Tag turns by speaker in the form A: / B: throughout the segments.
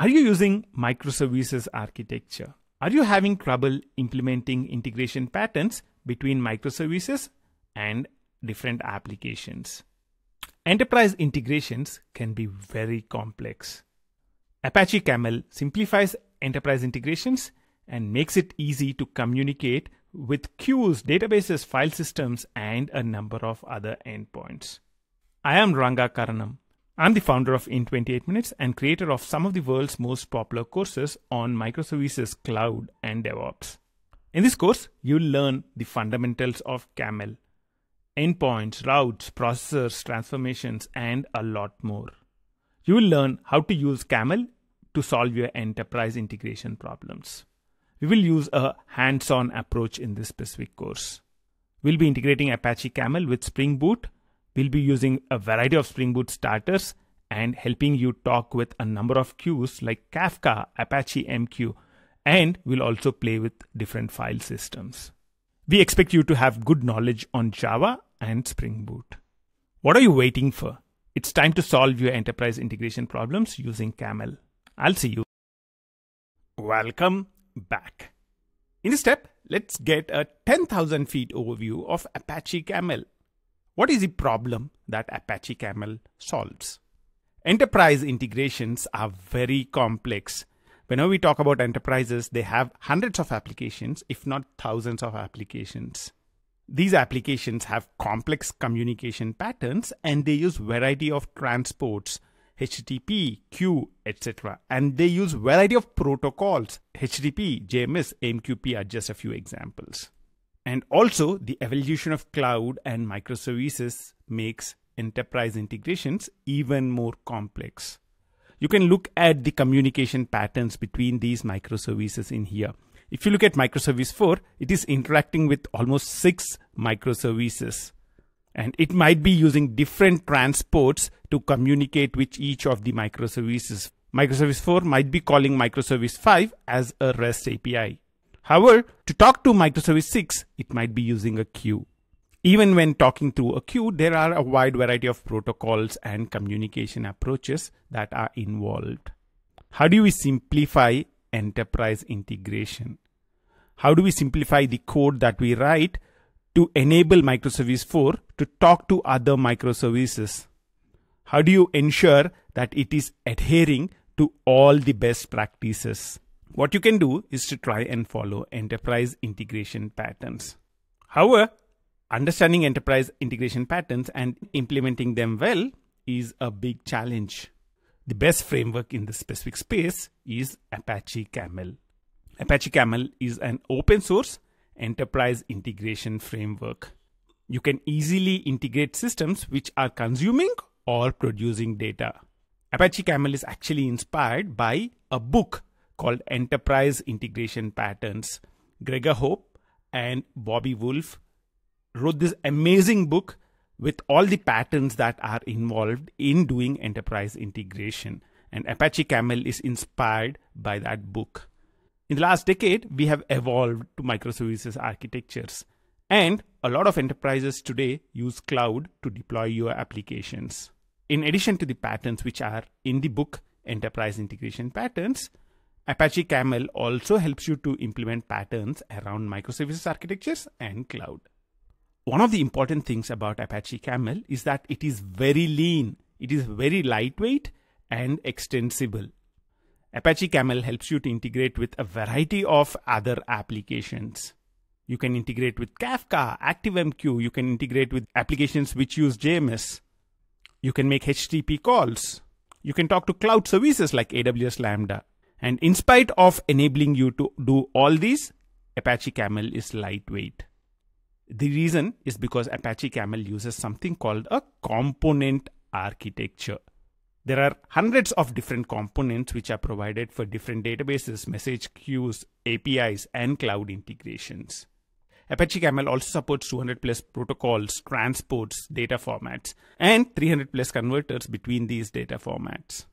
A: Are you using microservices architecture? Are you having trouble implementing integration patterns between microservices and different applications? Enterprise integrations can be very complex. Apache Camel simplifies enterprise integrations and makes it easy to communicate with queues, databases, file systems, and a number of other endpoints. I am Ranga Karanam. I'm the founder of In 28 Minutes and creator of some of the world's most popular courses on microservices, cloud, and DevOps. In this course, you'll learn the fundamentals of Camel, endpoints, routes, processors, transformations, and a lot more. You will learn how to use Camel to solve your enterprise integration problems. We will use a hands-on approach in this specific course. We'll be integrating Apache Camel with Spring Boot. We'll be using a variety of Spring Boot starters and helping you talk with a number of queues like Kafka, Apache MQ, and we'll also play with different file systems. We expect you to have good knowledge on Java and Spring Boot. What are you waiting for? It's time to solve your enterprise integration problems using Camel. I'll see you. Welcome back. In this step, let's get a 10,000 feet overview of Apache Camel. What is the problem that Apache Camel solves? Enterprise integrations are very complex. Whenever we talk about enterprises, they have hundreds of applications, if not thousands of applications. These applications have complex communication patterns and they use variety of transports HTTP, queue, etc. And they use variety of protocols. HTTP, JMS, AMQP are just a few examples. And also the evolution of cloud and microservices makes enterprise integrations even more complex. You can look at the communication patterns between these microservices in here. If you look at microservice 4, it is interacting with almost six microservices and it might be using different transports to communicate with each of the microservices. Microservice 4 might be calling microservice 5 as a REST API. However, to talk to microservice 6, it might be using a queue. Even when talking through a queue, there are a wide variety of protocols and communication approaches that are involved. How do we simplify enterprise integration? How do we simplify the code that we write to enable microservice 4 to talk to other microservices? How do you ensure that it is adhering to all the best practices? What you can do is to try and follow enterprise integration patterns. However, understanding enterprise integration patterns and implementing them well is a big challenge. The best framework in this specific space is Apache Camel. Apache Camel is an open source enterprise integration framework. You can easily integrate systems which are consuming or producing data. Apache Camel is actually inspired by a book called Enterprise Integration Patterns. Gregor Hohpe and Bobby Woolf wrote this amazing book with all the patterns that are involved in doing enterprise integration. And Apache Camel is inspired by that book. In the last decade, we have evolved to microservices architectures. And a lot of enterprises today use cloud to deploy your applications. In addition to the patterns which are in the book Enterprise Integration Patterns, Apache Camel also helps you to implement patterns around microservices architectures and cloud. One of the important things about Apache Camel is that it is very lean, it is very lightweight and extensible. Apache Camel helps you to integrate with a variety of other applications. You can integrate with Kafka, ActiveMQ, you can integrate with applications which use JMS. You can make HTTP calls. You can talk to cloud services like AWS Lambda. And in spite of enabling you to do all these, Apache Camel is lightweight. The reason is because Apache Camel uses something called a component architecture. There are hundreds of different components which are provided for different databases, message queues, APIs, and cloud integrations. Apache Camel also supports 200 plus protocols, transports, data formats, and 300 plus converters between these data formats.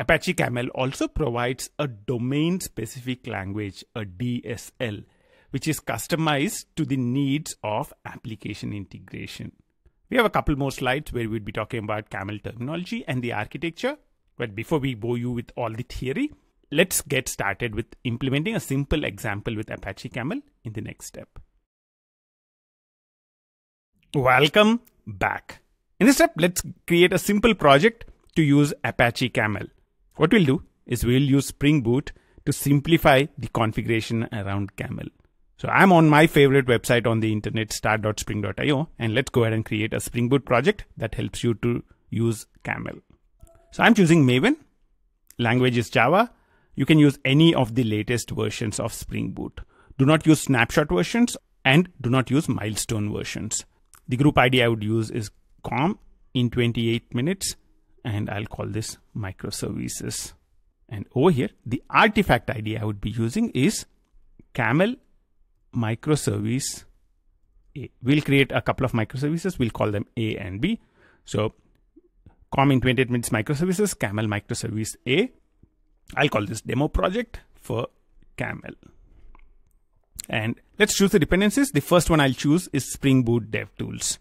A: Apache Camel also provides a domain specific language, a DSL, which is customized to the needs of application integration. We have a couple more slides where we'd be talking about camel terminology and the architecture. But before we bore you with all the theory, let's get started with implementing a simple example with Apache Camel in the next step. Welcome back. In this step, let's create a simple project to use Apache Camel. What we'll do is we'll use Spring Boot to simplify the configuration around Camel. So I'm on my favorite website on the internet, start.spring.io, and let's go ahead and create a Spring Boot project that helps you to use Camel. So I'm choosing Maven. Language is Java. You can use any of the latest versions of Spring Boot. Do not use snapshot versions and do not use milestone versions. The group ID I would use is com in 28 minutes and I'll call this microservices. And over here, the artifact ID I would be using is camel microservice A. We'll create a couple of microservices. We'll call them A and B. So com in 28 minutes microservices, camel microservice A. I'll call this demo project for camel. And let's choose the dependencies. The first one I'll choose is Spring Boot DevTools.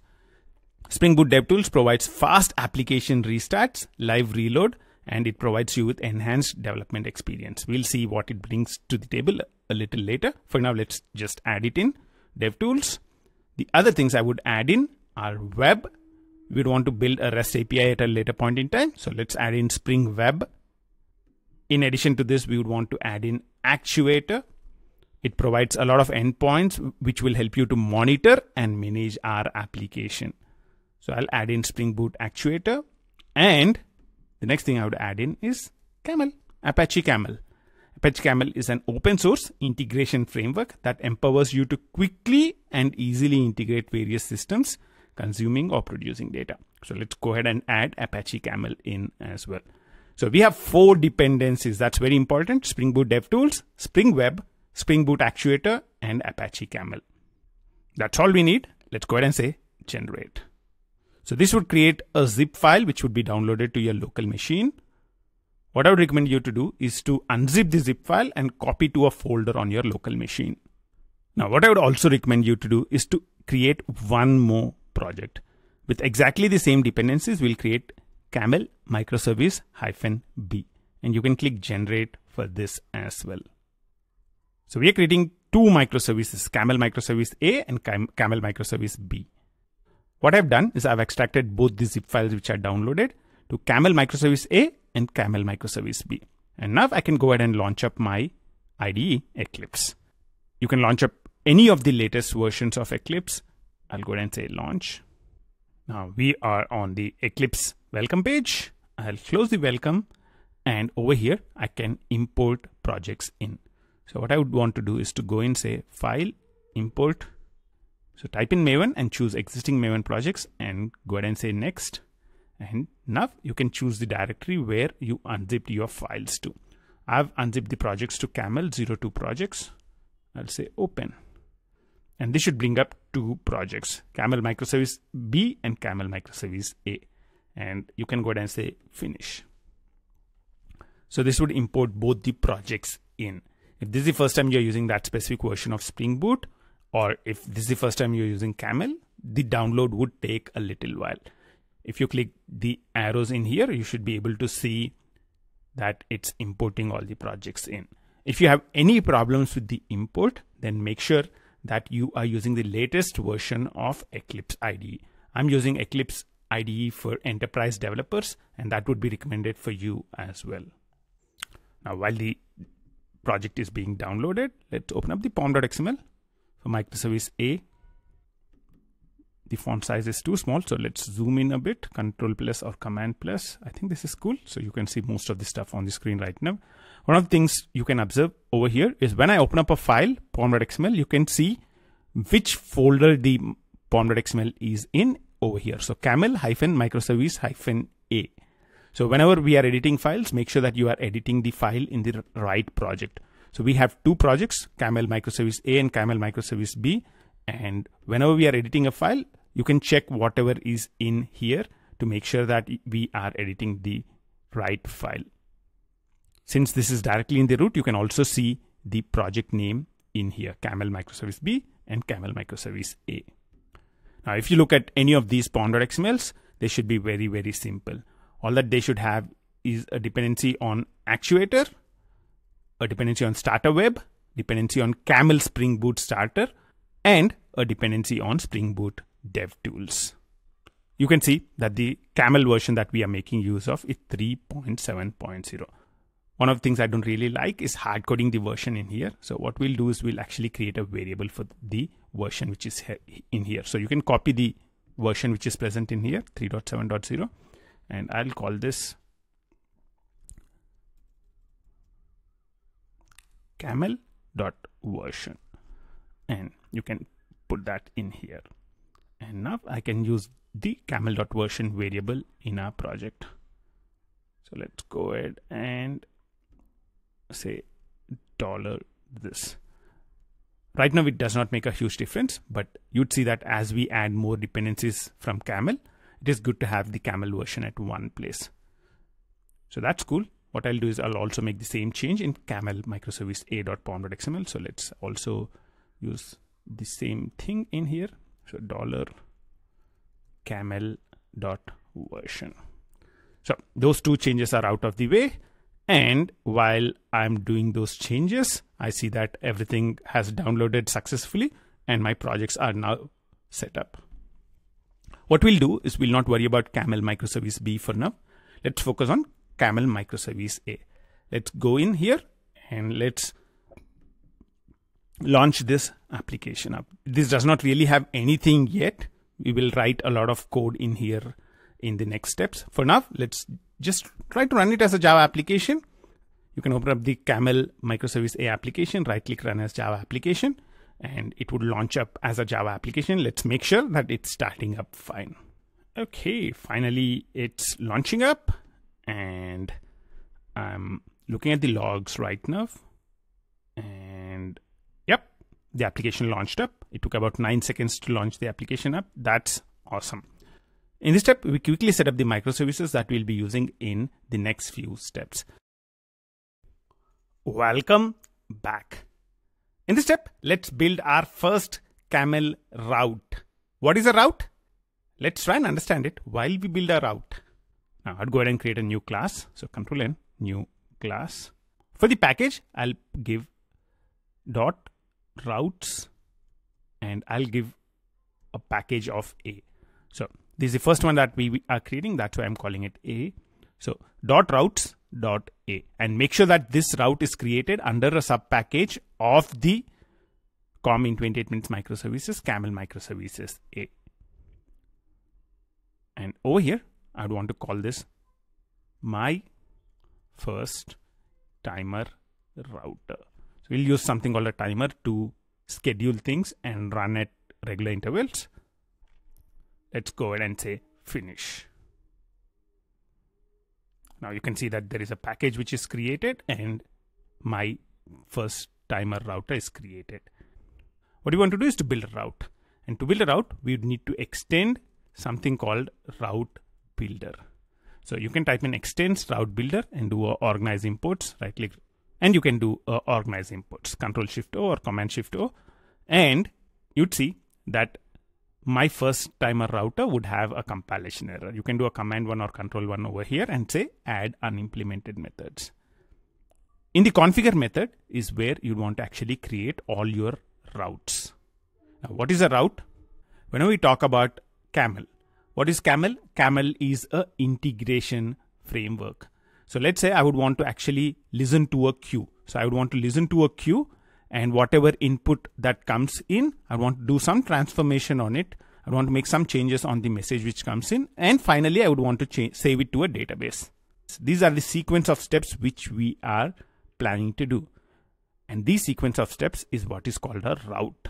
A: Spring Boot DevTools provides fast application restarts, live reload, and it provides you with enhanced development experience. We'll see what it brings to the table a little later. For now, let's just add it in DevTools. The other things I would add in are web. We'd want to build a REST API at a later point in time. So let's add in Spring Web. In addition to this, we would want to add in Actuator. It provides a lot of endpoints which will help you to monitor and manage our application. So I'll add in Spring Boot Actuator. And the next thing I would add in is Camel, Apache Camel. Apache Camel is an open source integration framework that empowers you to quickly and easily integrate various systems consuming or producing data. So let's go ahead and add Apache Camel in as well. So we have four dependencies. That's very important. Spring Boot DevTools, Spring Web, Spring Boot Actuator, and Apache Camel. That's all we need. Let's go ahead and say generate. So this would create a zip file which would be downloaded to your local machine. What I would recommend you to do is to unzip the zip file and copy to a folder on your local machine. Now, what I would also recommend you to do is to create one more project. With exactly the same dependencies, we'll create camel microservice hyphen B. And you can click generate for this as well. So we are creating two microservices, camel microservice A and camel microservice B. What I've done is I've extracted both the zip files which are downloaded to camel microservice A and camel microservice B. And now I can go ahead and launch up my IDE Eclipse. You can launch up any of the latest versions of Eclipse. I'll go ahead and say launch. Now we are on the Eclipse welcome page. I'll close the welcome and over here I can import projects in. So what I would want to do is to go and say file import so type in Maven and choose existing Maven projects and go ahead and say next. And now you can choose the directory where you unzipped your files to. I've unzipped the projects to camel 02 projects. I'll say open. And this should bring up two projects, camel microservice B and camel microservice A. And you can go ahead and say finish. So this would import both the projects in. If this is the first time you're using that specific version of Spring Boot, or if this is the first time you're using Camel, the download would take a little while. If you click the arrows in here, you should be able to see that it's importing all the projects in. If you have any problems with the import, then make sure that you are using the latest version of Eclipse IDE. I'm using Eclipse IDE for enterprise developers, and that would be recommended for you as well. Now, while the project is being downloaded, let's open up the pom.xml for microservice A. The font size is too small, so let's zoom in a bit, control plus or command plus. I think this is cool. So you can see most of the stuff on the screen right now. One of the things you can observe over here is when I open up a file, pom.xml, you can see which folder the pom.xml is in over here. So camel hyphen microservice hyphen A. So whenever we are editing files, make sure that you are editing the file in the right project. So we have two projects, Camel Microservice A and Camel Microservice B. And whenever we are editing a file, you can check whatever is in here to make sure that we are editing the right file. Since this is directly in the root, you can also see the project name in here, Camel Microservice B and Camel Microservice A. Now, if you look at any of these pom.xmls, they should be very, very simple. All that they should have is a dependency on actuator, a dependency on starter web, dependency on camel spring boot starter, and a dependency on spring boot dev tools. You can see that the camel version that we are making use of is 3.7.0. One of the things I don't really like is hard coding the version in here. So what we'll do is we'll actually create a variable for the version which is in here. So you can copy the version which is present in here 3.7.0 and I'll call this camel dot version and you can put that in here. And now I can use the camel dot version variable in our project. So let's go ahead and say dollar this. Right now it does not make a huge difference but you'd see that as we add more dependencies from camel it is good to have the camel version at one place. So that's cool what I'll do is I'll also make the same change in camel microservice a.pom.xml so let's also use the same thing in here so dollar camel dot version so those two changes are out of the way and while I'm doing those changes, I see that everything has downloaded successfully and my projects are now set up. What we'll do is we'll not worry about Camel microservice B for now. Let's focus on Camel microservice A. Let's go in here and let's launch this application up. This does not really have anything yet. We will write a lot of code in here in the next steps. For now, let's just try to run it as a Java application. You can open up the Camel microservice A application, right click run as Java application, and it would launch up as a Java application. Let's make sure that it's starting up fine. Okay, finally it's launching up and I'm looking at the logs right now. And yep, the application launched up. It took about nine seconds to launch the application up. That's awesome. In this step, we quickly set up the microservices that we'll be using in the next few steps. Welcome back. In this step, let's build our first camel route. What is a route? Let's try and understand it while we build a route. Now I'll go ahead and create a new class. So control N, new class. For the package, I'll give dot routes and I'll give a package of A. So this is the first one that we are creating. That's why I'm calling it A. So dot routes dot A and make sure that this route is created under a sub package of the COM in 28 minutes microservices, camel microservices A. And over here, I'd want to call this my first timer router. So we'll use something called a timer to schedule things and run at regular intervals. Let's go ahead and say finish. Now you can see that there is a package which is created and my first timer router is created. What we want to do is to build a route. And to build a route, we would need to extend something called route builder. So you can type in extends route builder and do organize imports, right click, and you can do organize imports, control shift O or command shift O. And you'd see that my first timer router would have a compilation error. You can do a command one or control one over here and say add unimplemented methods. In the configure method is where you want to actually create all your routes. Now, what is a route? Whenever we talk about Camel, what is Camel? Camel is a integration framework. So let's say I would want to actually listen to a queue. So I would want to listen to a queue and whatever input that comes in, I want to do some transformation on it. I want to make some changes on the message which comes in. And finally, I would want to save it to a database. These are the sequence of steps which we are planning to do. And this sequence of steps is what is called a route.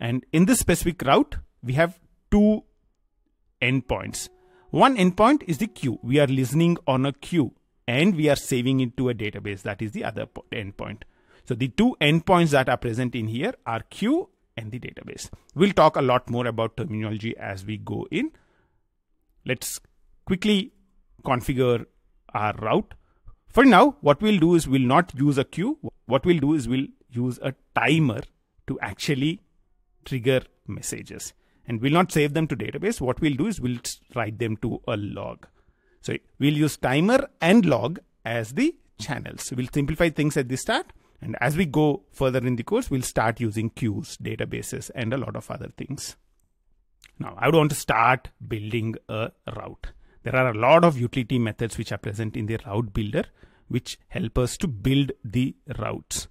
A: And in this specific route, we have two endpoints. One endpoint is the queue. We are listening on a queue and we are saving it to a database. That is the other endpoint. So the two endpoints that are present in here are queue and the database. We'll talk a lot more about terminology as we go in. Let's quickly configure our route. For now, what we'll do is we'll not use a queue. What we'll do is we'll use a timer to actually trigger messages and we'll not save them to database. What we'll do is we'll write them to a log. So we'll use timer and log as the channels. We'll simplify things at the start. And as we go further in the course, we'll start using queues, databases, and a lot of other things. Now, I would want to start building a route. There are a lot of utility methods which are present in the route builder, which help us to build the routes.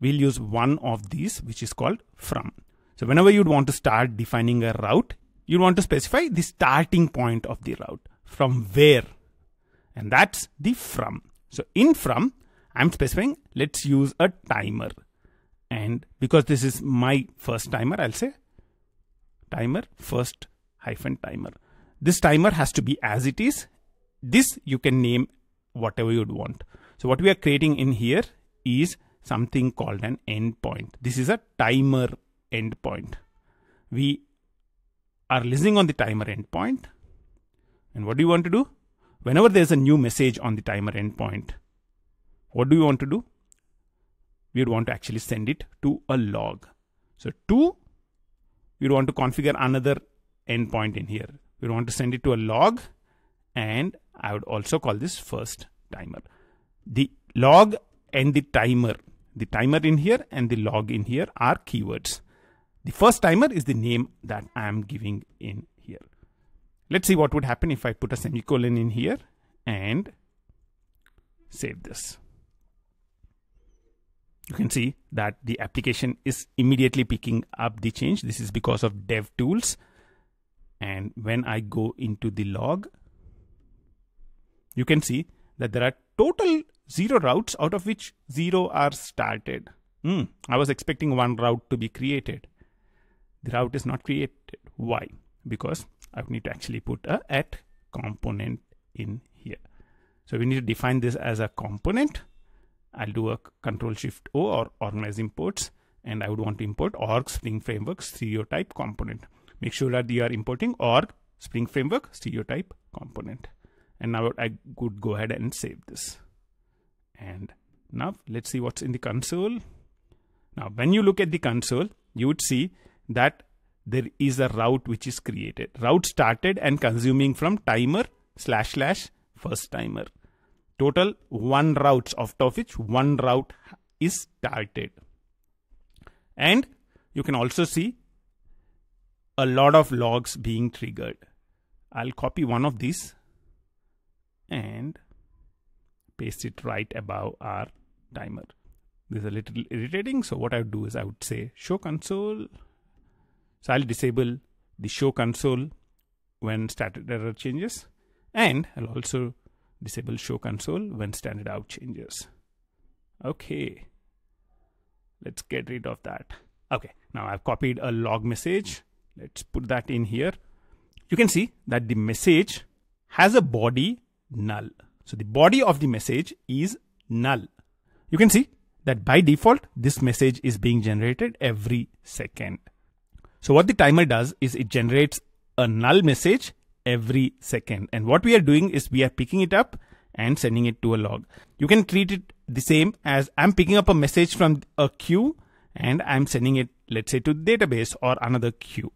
A: We'll use one of these, which is called from. So whenever you'd want to start defining a route, you'd want to specify the starting point of the route. From where? And that's the from. So in from, I'm specifying, let's use a timer. And because this is my first timer, I'll say timer first hyphen timer. This timer has to be as it is. This you can name whatever you'd want. So what we are creating in here is something called an endpoint. This is a timer endpoint. We are listening on the timer endpoint. And what do you want to do? Whenever there's a new message on the timer endpoint, what do you want to do? We would want to actually send it to a log. So to, we want to configure another endpoint in here. We want to send it to a log and I would also call this first timer. The log and the timer, the timer in here and the log in here are keywords. The first timer is the name that I am giving in here. Let's see what would happen if I put a semicolon in here and save this you can see that the application is immediately picking up the change. This is because of dev tools. And when I go into the log, you can see that there are total zero routes out of which zero are started. Mm, I was expecting one route to be created. The route is not created. Why? Because I need to actually put a at component in here. So we need to define this as a component I'll do a control shift O or organize imports and I would want to import org spring framework stereotype component. Make sure that you are importing org spring framework stereotype component. And now I could go ahead and save this. And now let's see what's in the console. Now, when you look at the console, you would see that there is a route which is created. Route started and consuming from timer slash slash first timer. Total one routes of which one route is started. And you can also see a lot of logs being triggered. I'll copy one of these and paste it right above our timer. This is a little irritating so what I would do is I would say show console so I'll disable the show console when standard error changes and I'll also disable show console when standard out changes. Okay, let's get rid of that. Okay, now I've copied a log message. Let's put that in here. You can see that the message has a body null. So the body of the message is null. You can see that by default, this message is being generated every second. So what the timer does is it generates a null message every second. And what we are doing is we are picking it up and sending it to a log. You can treat it the same as I'm picking up a message from a queue and I'm sending it, let's say, to the database or another queue.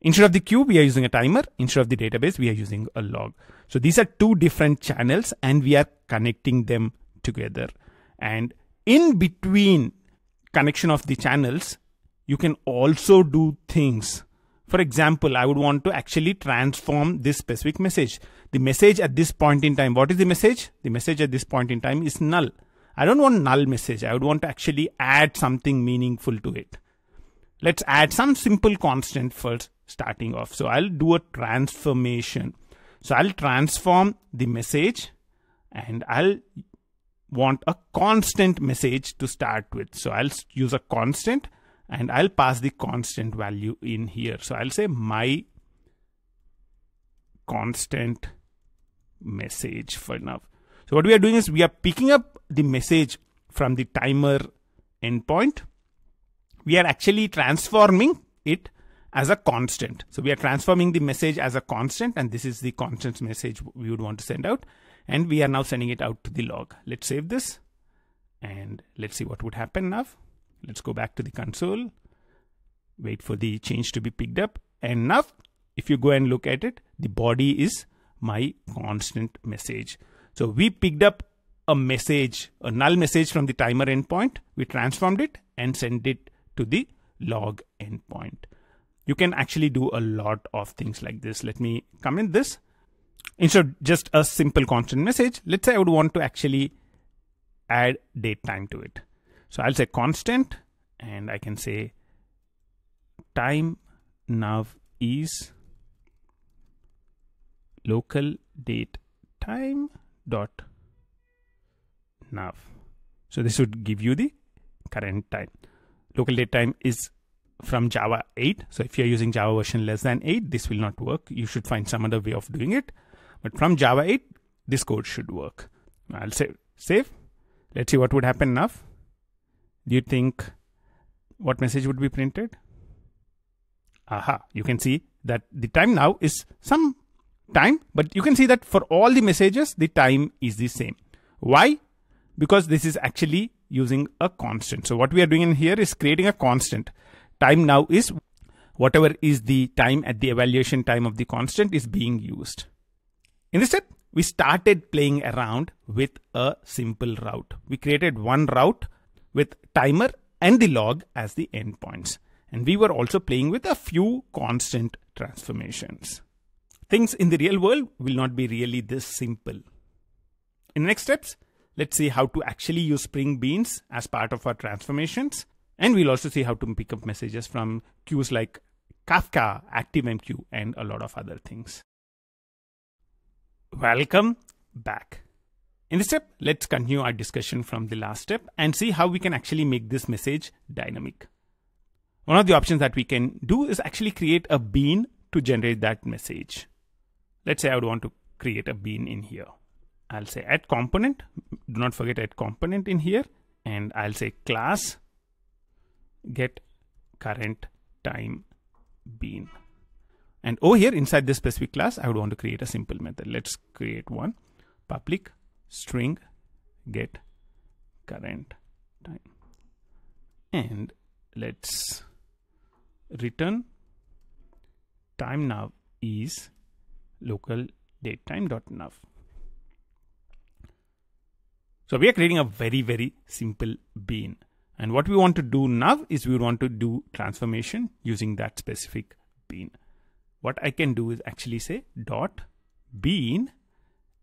A: Instead of the queue, we are using a timer. Instead of the database, we are using a log. So these are two different channels and we are connecting them together. And in between connection of the channels, you can also do things for example, I would want to actually transform this specific message. The message at this point in time, what is the message? The message at this point in time is null. I don't want null message. I would want to actually add something meaningful to it. Let's add some simple constant first starting off. So I'll do a transformation. So I'll transform the message and I'll want a constant message to start with. So I'll use a constant and I'll pass the constant value in here. So I'll say my constant message for now. So what we are doing is we are picking up the message from the timer endpoint. We are actually transforming it as a constant. So we are transforming the message as a constant and this is the constant message we would want to send out. And we are now sending it out to the log. Let's save this and let's see what would happen now. Let's go back to the console, wait for the change to be picked up. And now, if you go and look at it, the body is my constant message. So we picked up a message, a null message from the timer endpoint. We transformed it and sent it to the log endpoint. You can actually do a lot of things like this. Let me comment this. Instead of just a simple constant message, let's say I would want to actually add date time to it. So I'll say constant and I can say time now is local date time dot nav. So this would give you the current time. Local date time is from Java 8. So if you're using Java version less than 8, this will not work. You should find some other way of doing it. But from Java 8, this code should work. I'll save. Save. Let's see what would happen now. Do you think what message would be printed? Aha, you can see that the time now is some time, but you can see that for all the messages, the time is the same. Why? Because this is actually using a constant. So what we are doing in here is creating a constant. Time now is whatever is the time at the evaluation time of the constant is being used. In this step, we started playing around with a simple route. We created one route with timer and the log as the endpoints. And we were also playing with a few constant transformations. Things in the real world will not be really this simple. In the next steps, let's see how to actually use Spring Beans as part of our transformations. And we'll also see how to pick up messages from queues like Kafka, ActiveMQ, and a lot of other things. Welcome back. In this step, let's continue our discussion from the last step and see how we can actually make this message dynamic. One of the options that we can do is actually create a bean to generate that message. Let's say I would want to create a bean in here. I'll say add component. Do not forget add component in here. And I'll say class get current time bean. And over here inside this specific class, I would want to create a simple method. Let's create one public string get current time. And let's return time now is local datetime.nav. So we are creating a very, very simple bean. And what we want to do now is we want to do transformation using that specific bean. What I can do is actually say dot bean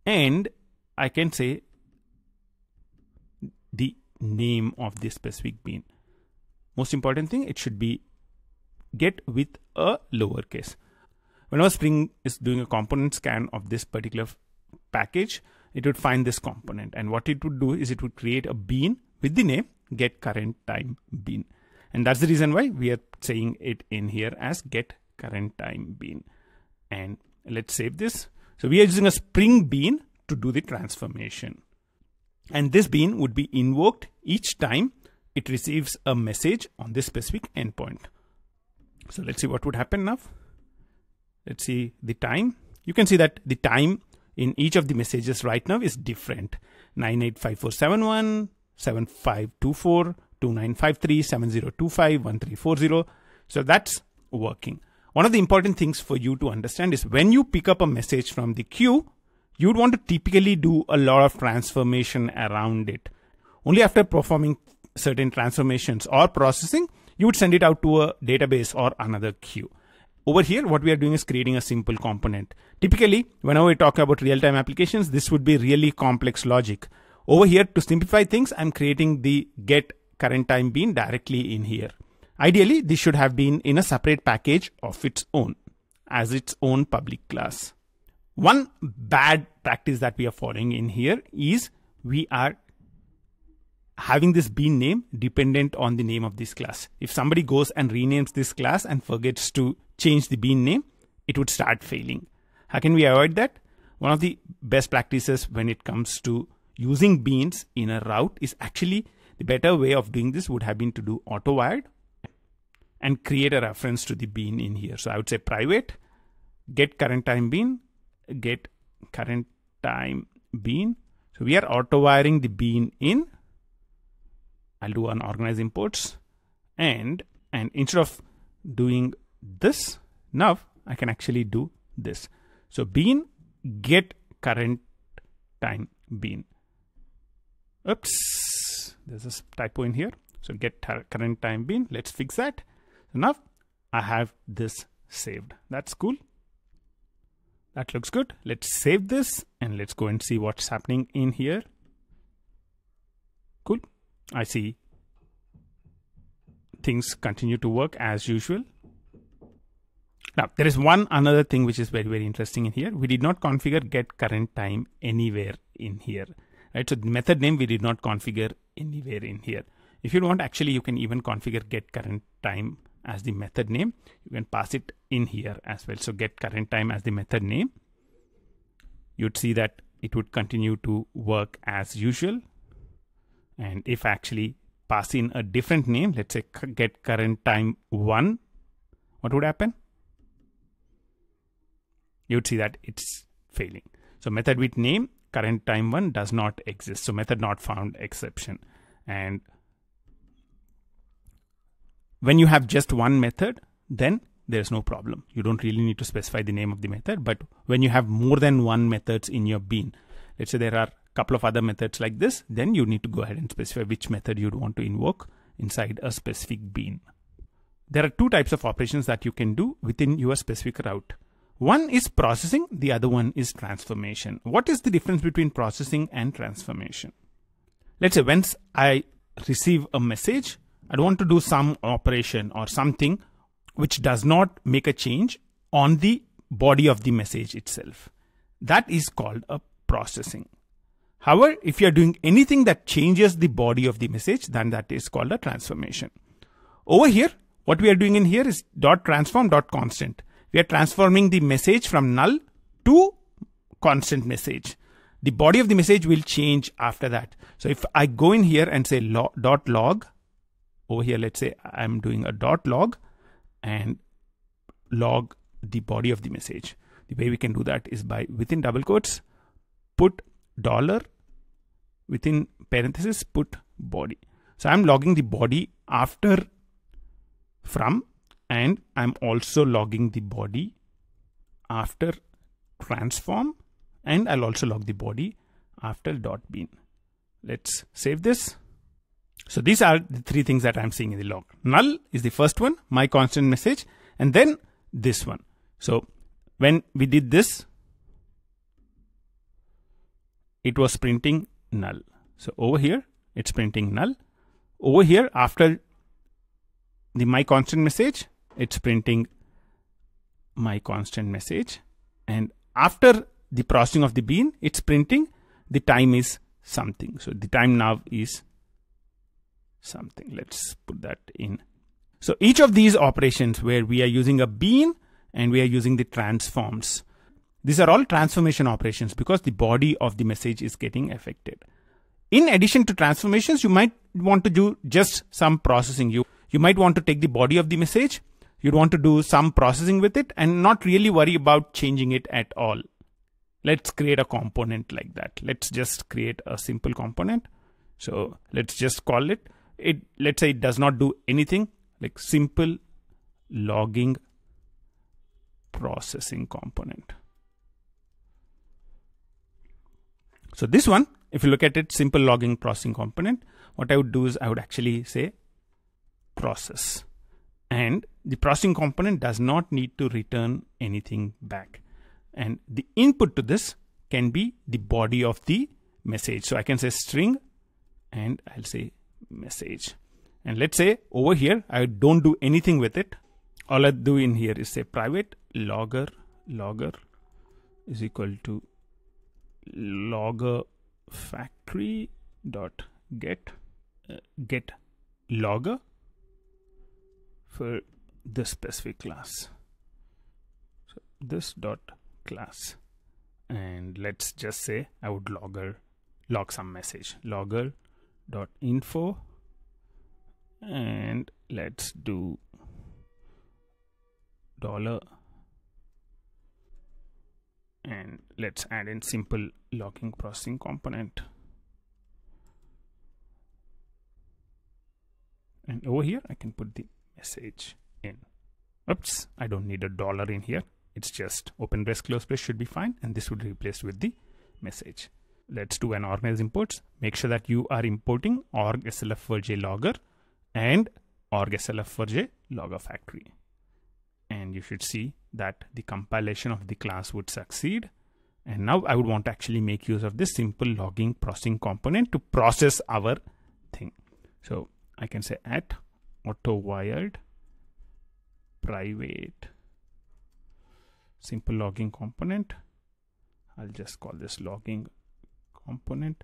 A: and I can say the name of this specific bean. Most important thing, it should be get with a lowercase. Whenever Spring is doing a component scan of this particular package, it would find this component. And what it would do is it would create a bean with the name get current time bean. And that's the reason why we are saying it in here as get current time bean. And let's save this. So we are using a Spring bean to do the transformation. And this bean would be invoked each time it receives a message on this specific endpoint. So let's see what would happen now let's see the time. You can see that the time in each of the messages right now is different. 985471, 7524, 2953, 7025, 1340. So that's working. One of the important things for you to understand is when you pick up a message from the queue, you'd want to typically do a lot of transformation around it. Only after performing certain transformations or processing, you would send it out to a database or another queue. Over here, what we are doing is creating a simple component. Typically, whenever we talk about real-time applications, this would be really complex logic. Over here, to simplify things, I'm creating the get current time bean directly in here. Ideally, this should have been in a separate package of its own as its own public class. One bad practice that we are following in here is we are having this bean name dependent on the name of this class. If somebody goes and renames this class and forgets to change the bean name, it would start failing. How can we avoid that? One of the best practices when it comes to using beans in a route is actually the better way of doing this would have been to do auto wired and create a reference to the bean in here. So I would say private get current time bean, get current time bean. So we are auto wiring the bean in I'll do unorganized imports and and instead of doing this now I can actually do this so bean get current time bean. Oops, there's a typo in here. So get current time bean. Let's fix that. Now I have this saved. That's cool. That looks good. Let's save this and let's go and see what's happening in here. Cool. I see things continue to work as usual. Now, there is one another thing which is very, very interesting in here. We did not configure get current time anywhere in here, right? So method name we did not configure anywhere in here. If you want, actually, you can even configure get current time as the method name. You can pass it in here as well. So get current time as the method name. You'd see that it would continue to work as usual. And if actually pass in a different name, let's say get current time one, what would happen? You'd see that it's failing. So method with name current time one does not exist. So method not found exception. And when you have just one method, then there's no problem. You don't really need to specify the name of the method. But when you have more than one methods in your bean, let's say there are a couple of other methods like this, then you need to go ahead and specify which method you'd want to invoke inside a specific bean. There are two types of operations that you can do within your specific route. One is processing, the other one is transformation. What is the difference between processing and transformation? Let's say once I receive a message, I want to do some operation or something which does not make a change on the body of the message itself. That is called a processing. However, if you are doing anything that changes the body of the message, then that is called a transformation. Over here, what we are doing in here is dot transform dot constant. We are transforming the message from null to constant message. The body of the message will change after that. So if I go in here and say dot log, over here, let's say I'm doing a dot log and log the body of the message. The way we can do that is by within double quotes, put dollar within parenthesis put body. So I'm logging the body after from and I'm also logging the body after transform and I'll also log the body after dot bean. Let's save this. So these are the three things that I'm seeing in the log. Null is the first one, my constant message, and then this one. So when we did this, it was printing null. So over here, it's printing null. Over here, after the my constant message, it's printing my constant message. And after the processing of the bean, it's printing the time is something. So the time now is something. Let's put that in. So each of these operations where we are using a bean and we are using the transforms these are all transformation operations because the body of the message is getting affected. In addition to transformations, you might want to do just some processing. You, you might want to take the body of the message. You'd want to do some processing with it and not really worry about changing it at all. Let's create a component like that. Let's just create a simple component. So let's just call it, it let's say it does not do anything like simple logging processing component. So this one, if you look at it, simple logging processing component, what I would do is I would actually say process. And the processing component does not need to return anything back. And the input to this can be the body of the message. So I can say string and I'll say message. And let's say over here, I don't do anything with it. All I do in here is say private logger logger is equal to logger factory dot get uh, get logger for this specific class so this dot class and let's just say I would logger log some message logger dot info and let's do dollar and let's add in simple logging processing component. And over here I can put the message in. Oops I don't need a dollar in here. It's just open brace close brace should be fine. And this would be replaced with the message let's do an organize imports. Make sure that you are importing org slf4j logger and org slf4j logger factory. And you should see that the compilation of the class would succeed. And now I would want to actually make use of this simple logging processing component to process our thing. So I can say at auto wired private simple logging component. I'll just call this logging component.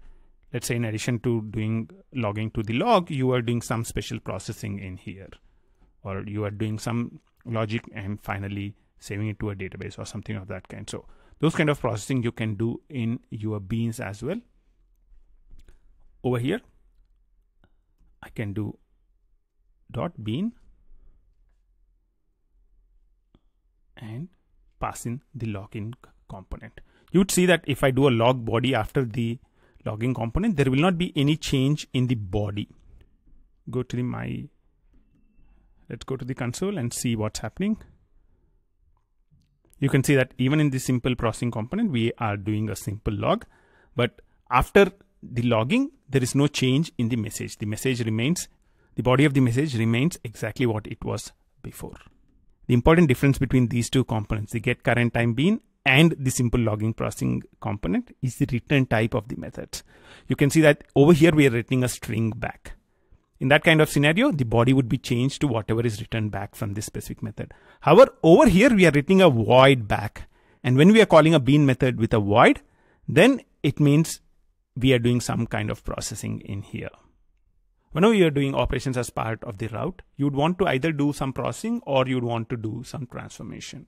A: Let's say in addition to doing logging to the log you are doing some special processing in here. Or you are doing some logic and finally saving it to a database or something of that kind. So those kind of processing you can do in your beans as well. Over here I can do dot bean and pass in the login component. You would see that if I do a log body after the logging component, there will not be any change in the body. Go to the my, let's go to the console and see what's happening. You can see that even in the simple processing component, we are doing a simple log, but after the logging, there is no change in the message. The message remains, the body of the message remains exactly what it was before. The important difference between these two components, the get current time bean and the simple logging processing component is the return type of the methods. You can see that over here we are returning a string back. In that kind of scenario, the body would be changed to whatever is returned back from this specific method. However, over here we are returning a void back. And when we are calling a bean method with a void, then it means we are doing some kind of processing in here. Whenever you're doing operations as part of the route, you'd want to either do some processing or you'd want to do some transformation.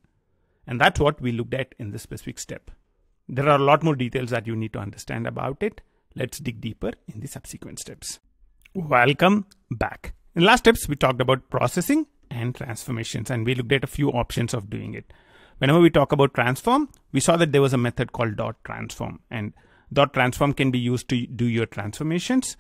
A: And that's what we looked at in this specific step. There are a lot more details that you need to understand about it. Let's dig deeper in the subsequent steps. Welcome back. In last steps, we talked about processing and transformations, and we looked at a few options of doing it. Whenever we talk about transform, we saw that there was a method called dot transform, and dot transform can be used to do your transformations,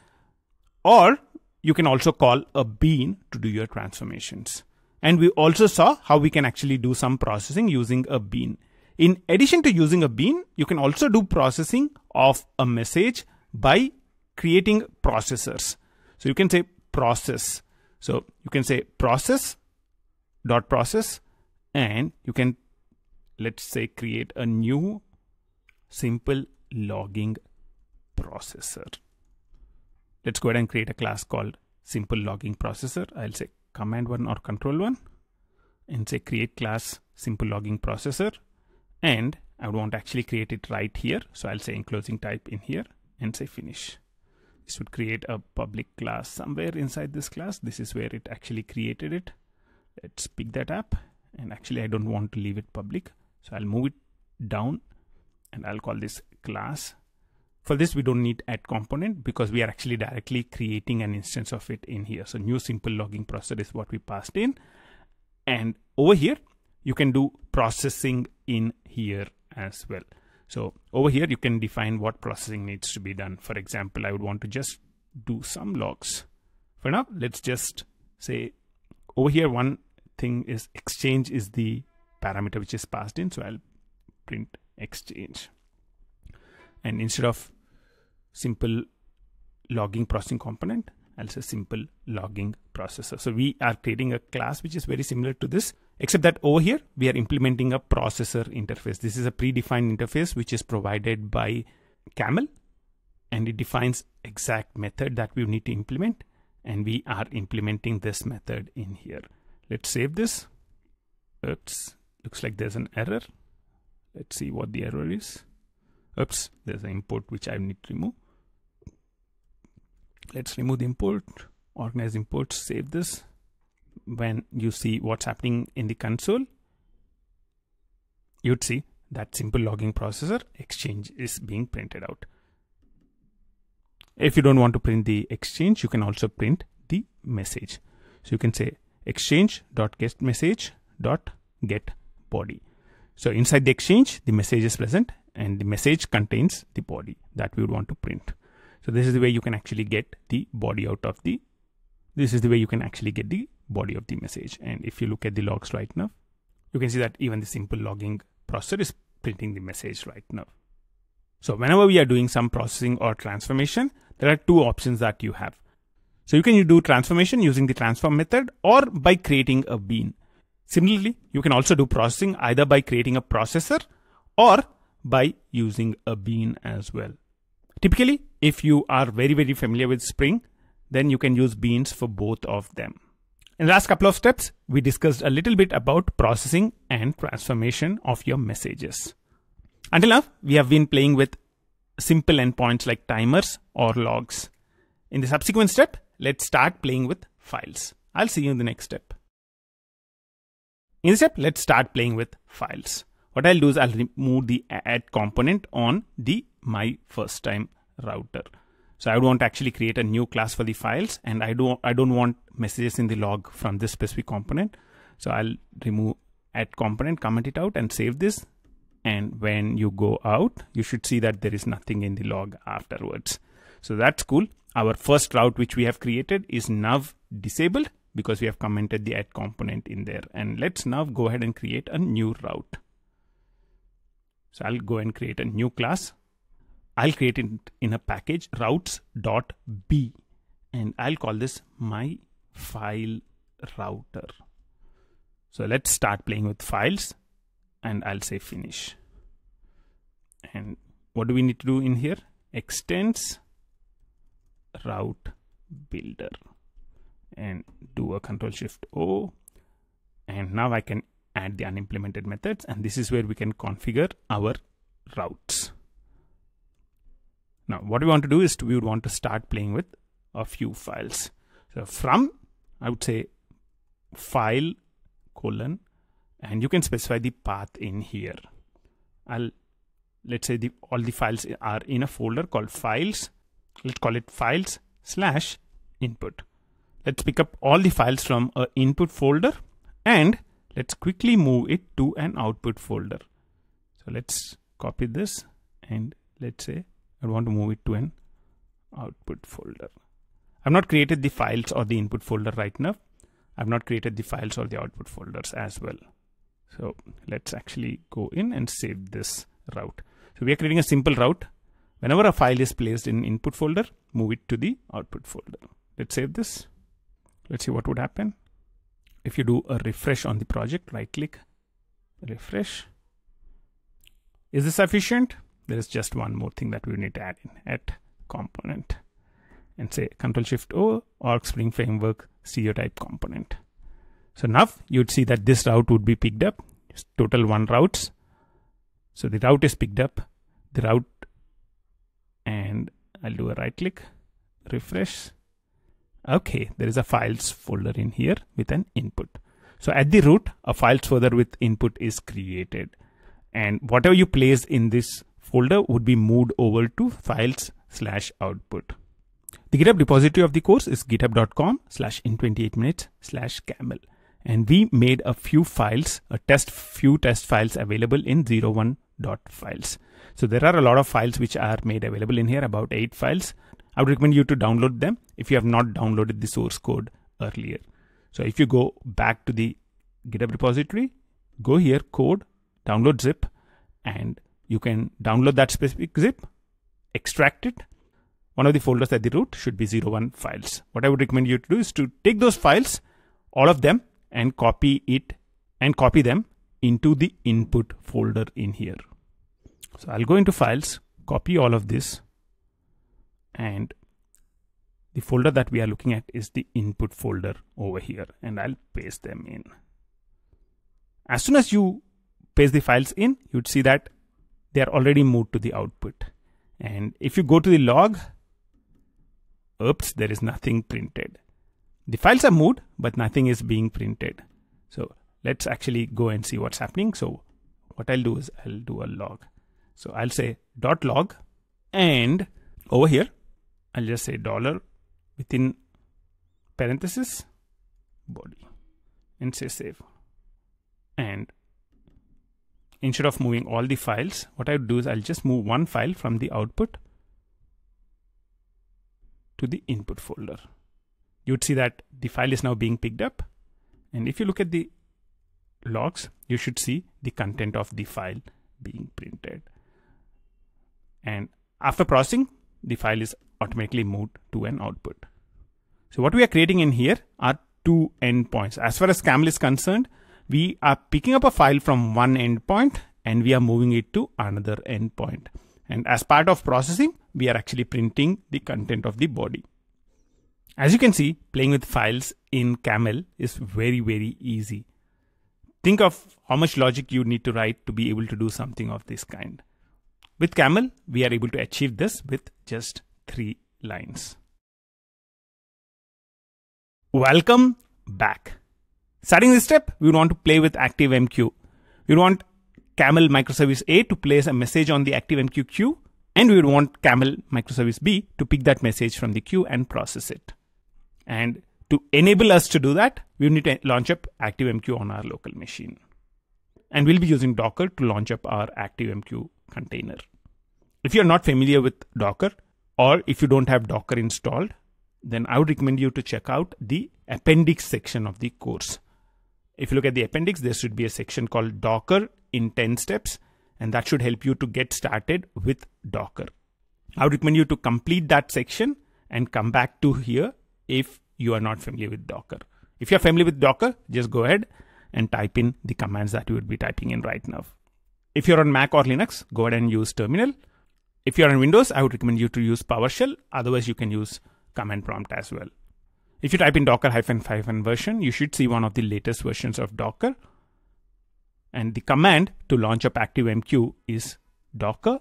A: or you can also call a bean to do your transformations. And we also saw how we can actually do some processing using a bean. In addition to using a bean, you can also do processing of a message by creating processors. So you can say process. So you can say process dot process and you can let's say create a new simple logging processor. Let's go ahead and create a class called simple logging processor. I'll say command one or control one and say create class simple logging processor. And I would want to actually create it right here. So I'll say enclosing type in here and say finish. This would create a public class somewhere inside this class. This is where it actually created it. Let's pick that up. And actually I don't want to leave it public. So I'll move it down and I'll call this class for this, we don't need add component because we are actually directly creating an instance of it in here. So new simple logging processor is what we passed in. And over here, you can do processing in here as well. So over here, you can define what processing needs to be done. For example, I would want to just do some logs. For now, let's just say over here, one thing is exchange is the parameter which is passed in. So I'll print exchange. And instead of simple logging processing component also simple logging processor. So we are creating a class which is very similar to this, except that over here we are implementing a processor interface. This is a predefined interface which is provided by Camel and it defines exact method that we need to implement. And we are implementing this method in here. Let's save this. Oops, looks like there's an error. Let's see what the error is. Oops, there's an import which I need to remove. Let's remove the import organize imports save this. When you see what's happening in the console you'd see that simple logging processor exchange is being printed out. If you don't want to print the exchange you can also print the message. So you can say exchange dot get message dot get body so inside the exchange the message is present and the message contains the body that we would want to print so this is the way you can actually get the body out of the, this is the way you can actually get the body of the message. And if you look at the logs right now, you can see that even the simple logging processor is printing the message right now. So whenever we are doing some processing or transformation, there are two options that you have. So you can do transformation using the transform method or by creating a bean. Similarly, you can also do processing either by creating a processor or by using a bean as well. Typically, if you are very, very familiar with Spring, then you can use beans for both of them. In the last couple of steps, we discussed a little bit about processing and transformation of your messages. Until now, we have been playing with simple endpoints like timers or logs. In the subsequent step, let's start playing with files. I'll see you in the next step. In this step, let's start playing with files. What I'll do is I'll remove the add component on the my first time router. So I would want to actually create a new class for the files and I don't I don't want messages in the log from this specific component. So I'll remove add component, comment it out and save this. And when you go out, you should see that there is nothing in the log afterwards. So that's cool. Our first route which we have created is now disabled because we have commented the add component in there. And let's now go ahead and create a new route. So I'll go and create a new class I'll create it in a package routes.b and I'll call this my file router. So let's start playing with files and I'll say finish. And what do we need to do in here? Extends route builder and do a control shift O. And now I can add the unimplemented methods and this is where we can configure our routes. Now, what we want to do is to, we would want to start playing with a few files. So from, I would say file colon, and you can specify the path in here. I'll, let's say the, all the files are in a folder called files. Let's call it files slash input. Let's pick up all the files from a input folder and let's quickly move it to an output folder. So let's copy this and let's say I want to move it to an output folder. I've not created the files or the input folder right now. I've not created the files or the output folders as well. So let's actually go in and save this route. So we are creating a simple route. Whenever a file is placed in input folder, move it to the output folder. Let's save this. Let's see what would happen. If you do a refresh on the project, right click, refresh. Is this sufficient? there is just one more thing that we need to add in at component and say control shift o or spring framework stereotype component so now you'd see that this route would be picked up it's total one routes so the route is picked up the route and I'll do a right click refresh okay there is a files folder in here with an input so at the root a files folder with input is created and whatever you place in this folder would be moved over to files slash output. The GitHub repository of the course is github.com slash in 28 minutes slash camel. And we made a few files, a test, few test files available in 01.files. So there are a lot of files which are made available in here, about eight files. I would recommend you to download them if you have not downloaded the source code earlier. So if you go back to the GitHub repository, go here, code, download zip, and you can download that specific zip, extract it. One of the folders at the root should be 01 files. What I would recommend you to do is to take those files, all of them, and copy it and copy them into the input folder in here. So I'll go into files, copy all of this, and the folder that we are looking at is the input folder over here, and I'll paste them in. As soon as you paste the files in, you'd see that they are already moved to the output. And if you go to the log, oops, there is nothing printed. The files are moved, but nothing is being printed. So let's actually go and see what's happening. So what I'll do is I'll do a log. So I'll say dot log and over here, I'll just say dollar within parenthesis body and say save. And instead of moving all the files, what I would do is I'll just move one file from the output to the input folder. You would see that the file is now being picked up. And if you look at the logs, you should see the content of the file being printed. And after processing, the file is automatically moved to an output. So what we are creating in here are two endpoints. As far as camel is concerned, we are picking up a file from one endpoint and we are moving it to another endpoint. And as part of processing, we are actually printing the content of the body. As you can see, playing with files in Camel is very, very easy. Think of how much logic you need to write to be able to do something of this kind. With Camel, we are able to achieve this with just three lines. Welcome back. Starting this step, we want to play with ActiveMQ. We want Camel microservice A to place a message on the ActiveMQ queue, and we would want Camel microservice B to pick that message from the queue and process it. And to enable us to do that, we need to launch up ActiveMQ on our local machine. And we'll be using Docker to launch up our ActiveMQ container. If you're not familiar with Docker, or if you don't have Docker installed, then I would recommend you to check out the appendix section of the course. If you look at the appendix, there should be a section called Docker in 10 steps, and that should help you to get started with Docker. I would recommend you to complete that section and come back to here if you are not familiar with Docker. If you're familiar with Docker, just go ahead and type in the commands that you would be typing in right now. If you're on Mac or Linux, go ahead and use terminal. If you're on Windows, I would recommend you to use PowerShell. Otherwise, you can use command prompt as well. If you type in docker hyphen hyphen version, you should see one of the latest versions of Docker. And the command to launch up ActiveMQ is docker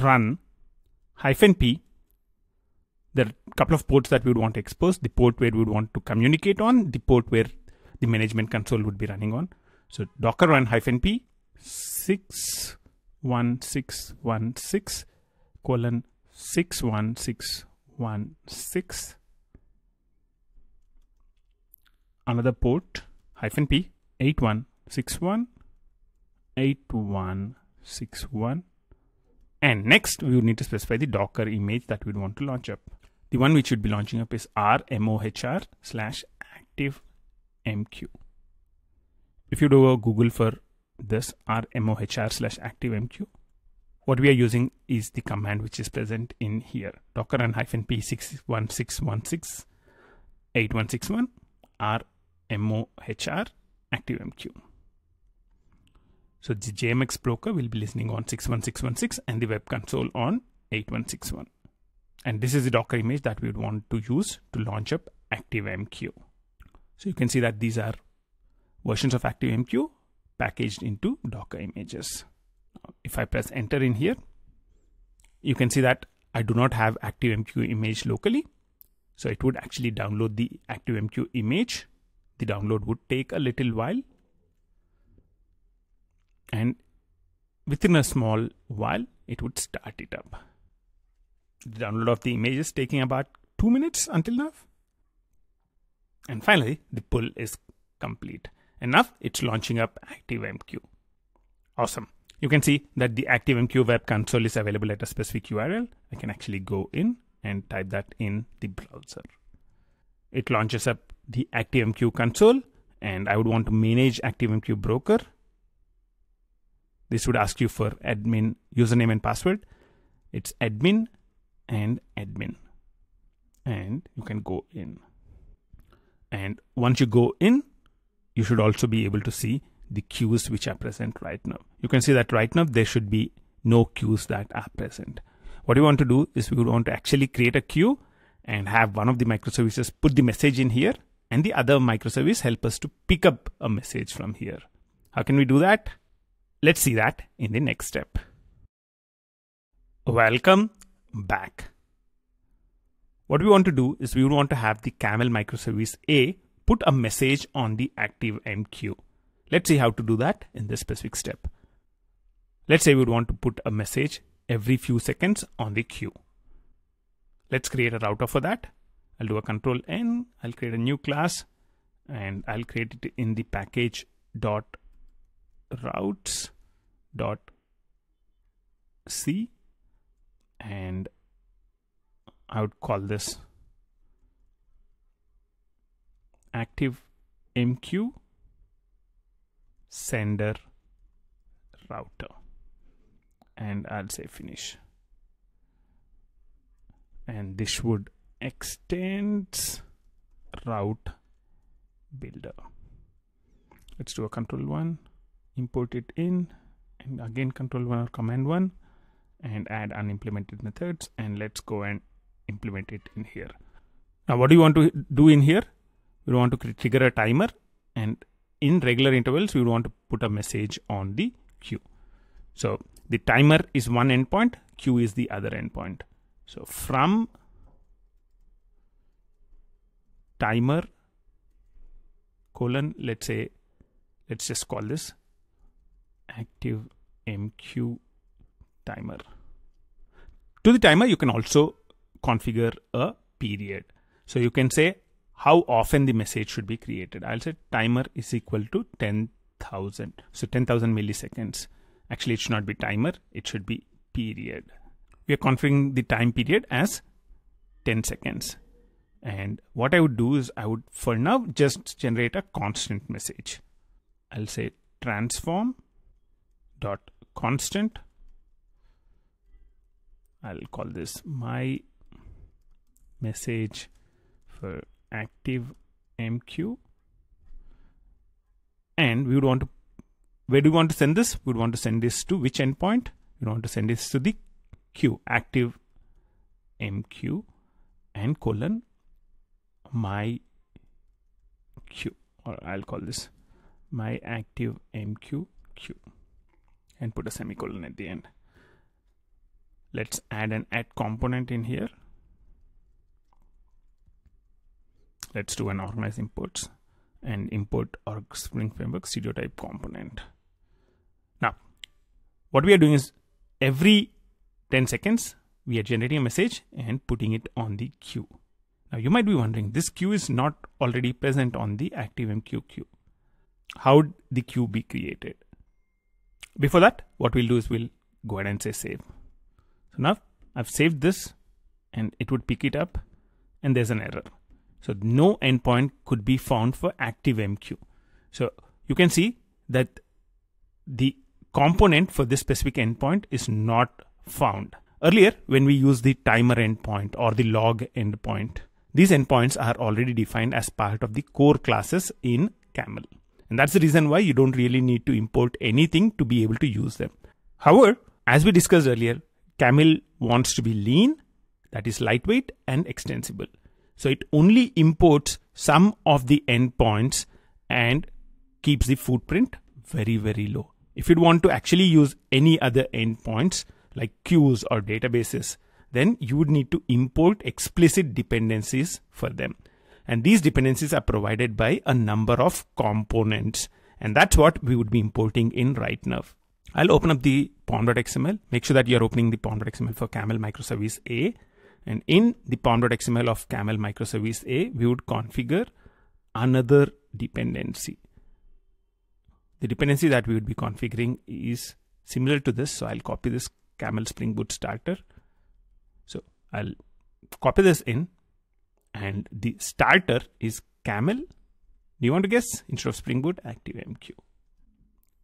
A: run hyphen p. There are a couple of ports that we would want to expose. The port where we would want to communicate on, the port where the management console would be running on. So docker run hyphen p 61616 colon 61616 another port hyphen p 8161 8161 and next we would need to specify the docker image that we'd want to launch up. The one which should be launching up is rmohr slash active mq if you do a google for this rmohr slash active mq what we are using is the command which is present in here. Docker run hyphen p 61616 8161 rmohr activemq so the jmx broker will be listening on 61616 and the web console on 8161 and this is the docker image that we would want to use to launch up activemq so you can see that these are versions of activemq packaged into docker images if I press enter in here, you can see that I do not have ActiveMQ image locally. So it would actually download the ActiveMQ image. The download would take a little while. And within a small while, it would start it up. The download of the image is taking about two minutes until now. And finally, the pull is complete. And now it's launching up ActiveMQ. Awesome you can see that the ActiveMQ web console is available at a specific URL. I can actually go in and type that in the browser. It launches up the ActiveMQ console and I would want to manage ActiveMQ broker. This would ask you for admin username and password. It's admin and admin. And you can go in. And once you go in, you should also be able to see the queues which are present right now. You can see that right now there should be no queues that are present. What we want to do is we would want to actually create a queue and have one of the microservices put the message in here and the other microservice help us to pick up a message from here. How can we do that? Let's see that in the next step. Welcome back. What we want to do is we would want to have the camel microservice A put a message on the active MQ. Let's see how to do that in this specific step. Let's say we would want to put a message every few seconds on the queue. Let's create a router for that. I'll do a control N. I'll create a new class and I'll create it in the package dot routes dot c and I would call this active MQ sender router. And I'll say finish. And this would extends route builder. Let's do a control one import it in and again control one or command one and add unimplemented methods and let's go and implement it in here. Now what do you want to do in here? We want to trigger a timer and in regular intervals we want to put a message on the queue. So the timer is one endpoint queue is the other endpoint. So from timer colon let's say let's just call this active mq timer. To the timer you can also configure a period. So you can say how often the message should be created. I'll say timer is equal to 10000 so 10000 milliseconds. Actually it should not be timer. It should be period. We are configuring the time period as 10 seconds. And what I would do is I would for now just generate a constant message. I'll say transform dot constant. I'll call this my message for active MQ. And we would want to, where do we want to send this? We would want to send this to which endpoint? We want to send this to the queue, active MQ and colon my queue or I'll call this my active MQ queue and put a semicolon at the end. Let's add an add component in here. Let's do an organize imports and import org spring framework stereotype component. Now, what we are doing is every 10 seconds, we are generating a message and putting it on the queue. Now you might be wondering, this queue is not already present on the ActiveMQ queue. How would the queue be created? Before that, what we'll do is we'll go ahead and say save. So now I've saved this and it would pick it up and there's an error. So no endpoint could be found for ActiveMQ. So you can see that the component for this specific endpoint is not found. Earlier, when we use the timer endpoint or the log endpoint, these endpoints are already defined as part of the core classes in Camel. And that's the reason why you don't really need to import anything to be able to use them. However, as we discussed earlier, Camel wants to be lean, that is lightweight and extensible. So it only imports some of the endpoints and keeps the footprint very, very low. If you want to actually use any other endpoints like queues or databases, then you would need to import explicit dependencies for them. And these dependencies are provided by a number of components. And that's what we would be importing in right now. I'll open up the pom.xml. Make sure that you're opening the pom.xml for Camel microservice A. And in the pom.xml of Camel microservice A, we would configure another dependency. The dependency that we would be configuring is similar to this. So I'll copy this Camel Spring Boot starter So I'll copy this in and the starter is camel. Do you want to guess? Instead of Spring Boot, ActiveMQ.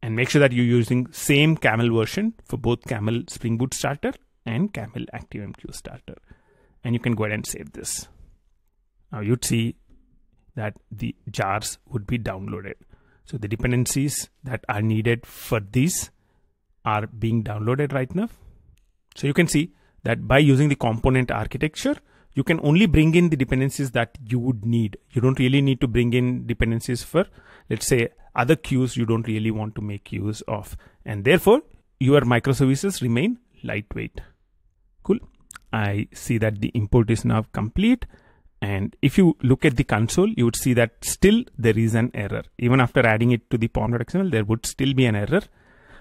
A: And make sure that you're using same camel version for both camel Spring Boot starter and camel ActiveMQ starter. And you can go ahead and save this. Now you'd see that the jars would be downloaded. So the dependencies that are needed for these are being downloaded right now. So you can see that by using the component architecture, you can only bring in the dependencies that you would need. You don't really need to bring in dependencies for, let's say, other queues you don't really want to make use of. And therefore, your microservices remain lightweight. Cool. I see that the import is now complete. And if you look at the console, you would see that still there is an error. Even after adding it to the pom.xml, there would still be an error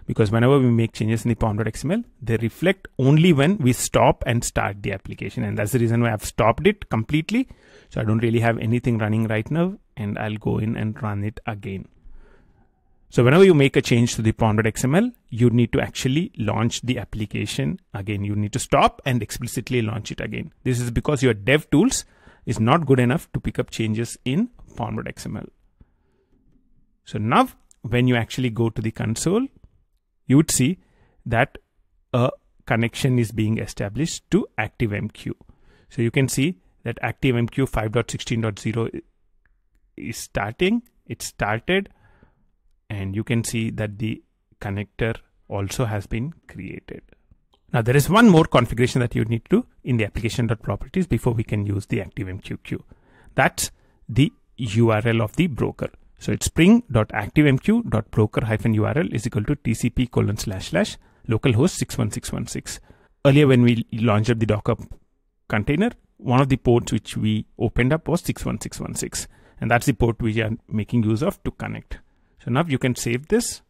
A: because whenever we make changes in the pom.xml, they reflect only when we stop and start the application. And that's the reason why I've stopped it completely. So I don't really have anything running right now and I'll go in and run it again. So whenever you make a change to the pom.xml, you need to actually launch the application again. You need to stop and explicitly launch it again. This is because your dev tools is not good enough to pick up changes in pom.xml. So now when you actually go to the console, you would see that a connection is being established to ActiveMQ. So you can see that ActiveMQ 5.16.0 is starting. It started and you can see that the connector also has been created. Now there is one more configuration that you need to do in the application.properties before we can use the ActiveMQ queue. That's the URL of the broker. So it's spring.activemq.broker-url is equal to tcp colon slash slash localhost 61616. Earlier when we launched up the Docker container, one of the ports which we opened up was 61616. And that's the port we are making use of to connect. So now you can save this,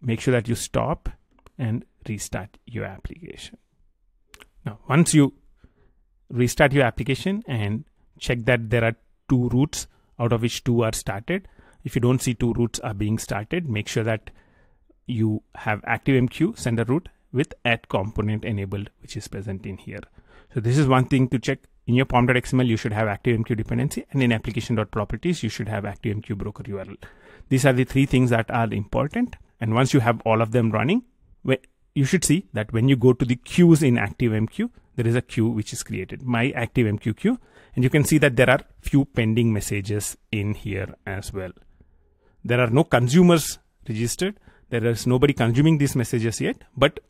A: make sure that you stop and restart your application. Now, once you restart your application and check that there are two routes out of which two are started. If you don't see two routes are being started, make sure that you have ActiveMQ sender route with add component enabled, which is present in here. So this is one thing to check. In your pom.xml, you should have ActiveMQ dependency, and in application.properties, you should have ActiveMQ broker URL. These are the three things that are important. And once you have all of them running, you should see that when you go to the queues in ActiveMQ, there is a queue which is created, my ActiveMQ queue. And you can see that there are few pending messages in here as well. There are no consumers registered. There is nobody consuming these messages yet, but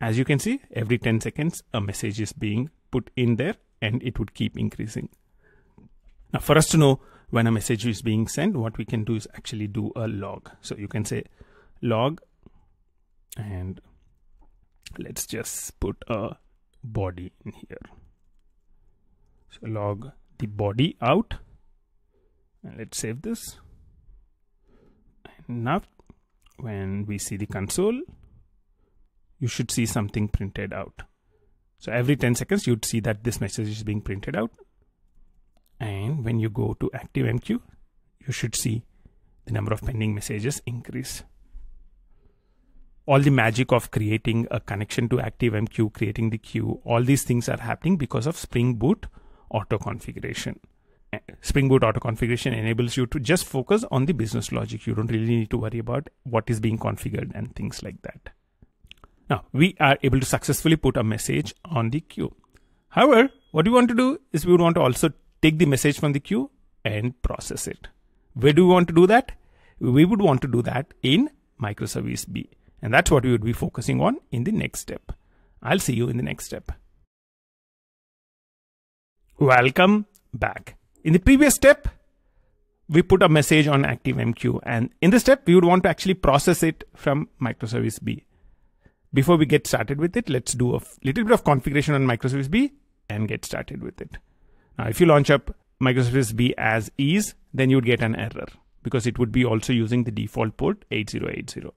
A: as you can see, every 10 seconds, a message is being put in there and it would keep increasing. Now, for us to know when a message is being sent, what we can do is actually do a log. So you can say log and let's just put a body in here. So log the body out and let's save this. And now when we see the console you should see something printed out. So every 10 seconds you'd see that this message is being printed out and when you go to ActiveMQ you should see the number of pending messages increase all the magic of creating a connection to ActiveMQ, creating the queue, all these things are happening because of Spring Boot auto configuration. Eh, Spring Boot auto configuration enables you to just focus on the business logic. You don't really need to worry about what is being configured and things like that. Now, we are able to successfully put a message on the queue. However, what we want to do is we would want to also take the message from the queue and process it. Where do we want to do that? We would want to do that in microservice B. And that's what we would be focusing on in the next step. I'll see you in the next step. Welcome back. In the previous step, we put a message on ActiveMQ. And in this step, we would want to actually process it from microservice B. Before we get started with it, let's do a little bit of configuration on microservice B and get started with it. Now, if you launch up microservice B as is, then you would get an error because it would be also using the default port 8080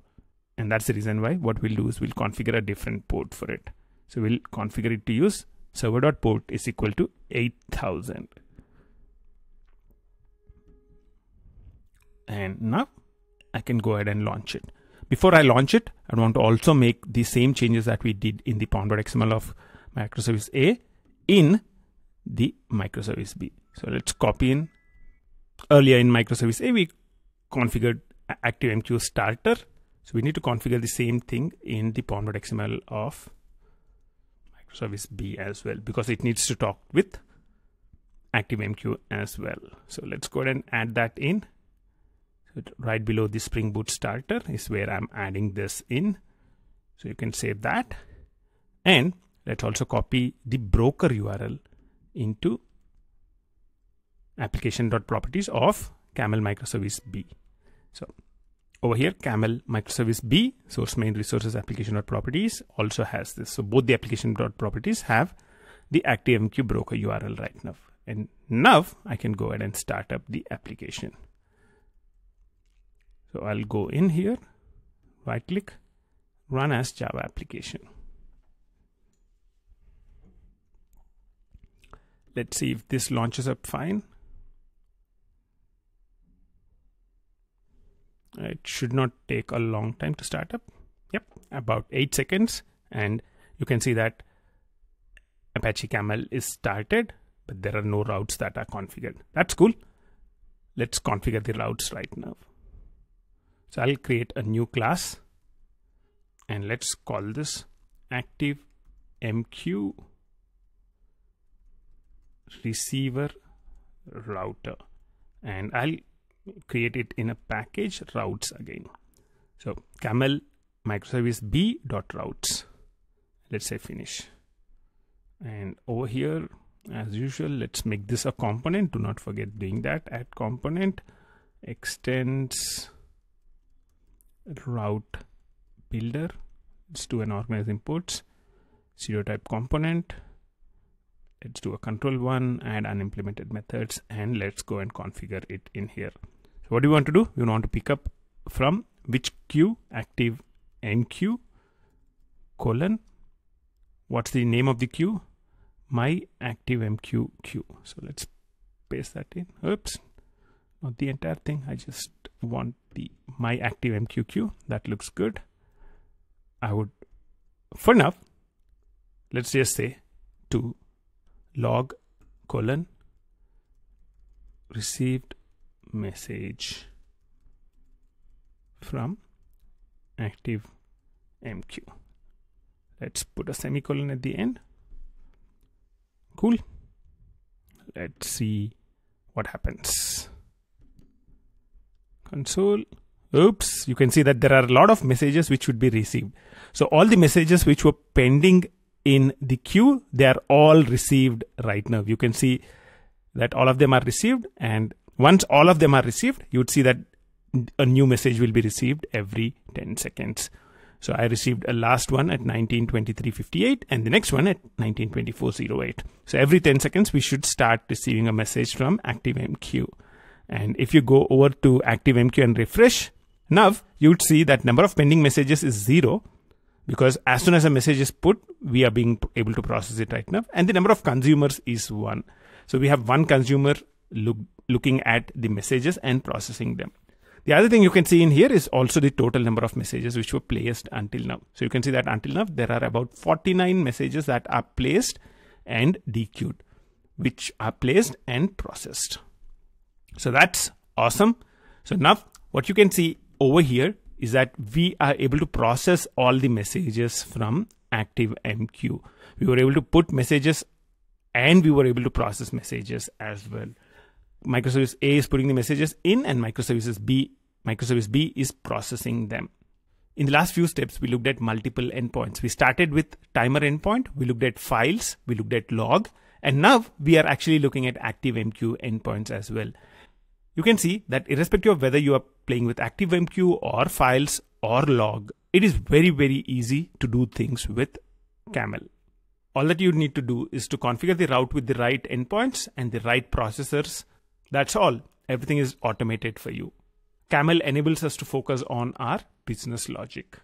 A: and that's the reason why what we'll do is we'll configure a different port for it. So we'll configure it to use server.port is equal to 8000 and now I can go ahead and launch it. Before I launch it I want to also make the same changes that we did in the pom.xml of microservice A in the microservice B so let's copy in earlier in microservice A we configured ActiveMQ starter so we need to configure the same thing in the pom.xml of microservice B as well because it needs to talk with ActiveMQ as well. So let's go ahead and add that in. So right below the Spring Boot starter is where I'm adding this in. So you can save that. And let's also copy the broker URL into application.properties of camel microservice B. So over here, Camel microservice B, source main resources application properties also has this. So both the application properties have the ActiveMQ broker URL right now. And now I can go ahead and start up the application. So I'll go in here, right click, run as Java application. Let's see if this launches up fine. it should not take a long time to start up. Yep about eight seconds. And you can see that apache camel is started but there are no routes that are configured. That's cool. Let's configure the routes right now. So I'll create a new class. And let's call this active MQ receiver router and I'll create it in a package routes again. So camel microservice b dot routes. Let's say finish. And over here, as usual, let's make this a component. Do not forget doing that. Add component extends route builder. Let's do an organize imports stereotype component. Let's do a control one, add unimplemented methods, and let's go and configure it in here. So what do you want to do? You want to pick up from which queue active MQ colon. What's the name of the queue? My active MQ queue. So let's paste that in. Oops, not the entire thing. I just want the my active MQ queue. That looks good. I would, for now, let's just say to log colon received message from active MQ. Let's put a semicolon at the end. Cool. Let's see what happens. Console. Oops, you can see that there are a lot of messages which would be received. So all the messages which were pending in the queue, they are all received right now. You can see that all of them are received and once all of them are received, you would see that a new message will be received every 10 seconds. So I received a last one at 1923.58 and the next one at 1924.08. So every 10 seconds, we should start receiving a message from ActiveMQ. And if you go over to ActiveMQ and refresh, now you would see that number of pending messages is zero because as soon as a message is put, we are being able to process it right now. And the number of consumers is one. So we have one consumer look, looking at the messages and processing them. The other thing you can see in here is also the total number of messages which were placed until now. So you can see that until now there are about 49 messages that are placed and dequeued, which are placed and processed. So that's awesome. So now what you can see over here is that we are able to process all the messages from ActiveMQ. We were able to put messages and we were able to process messages as well microservice A is putting the messages in and microservices B, microservice B is processing them. In the last few steps, we looked at multiple endpoints. We started with timer endpoint, we looked at files, we looked at log, and now we are actually looking at ActiveMQ endpoints as well. You can see that irrespective of whether you are playing with ActiveMQ or files or log, it is very, very easy to do things with Camel. All that you need to do is to configure the route with the right endpoints and the right processors that's all. Everything is automated for you. Camel enables us to focus on our business logic.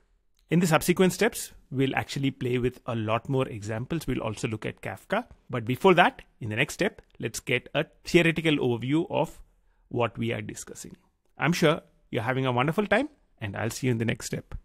A: In the subsequent steps, we'll actually play with a lot more examples. We'll also look at Kafka. But before that, in the next step, let's get a theoretical overview of what we are discussing. I'm sure you're having a wonderful time, and I'll see you in the next step.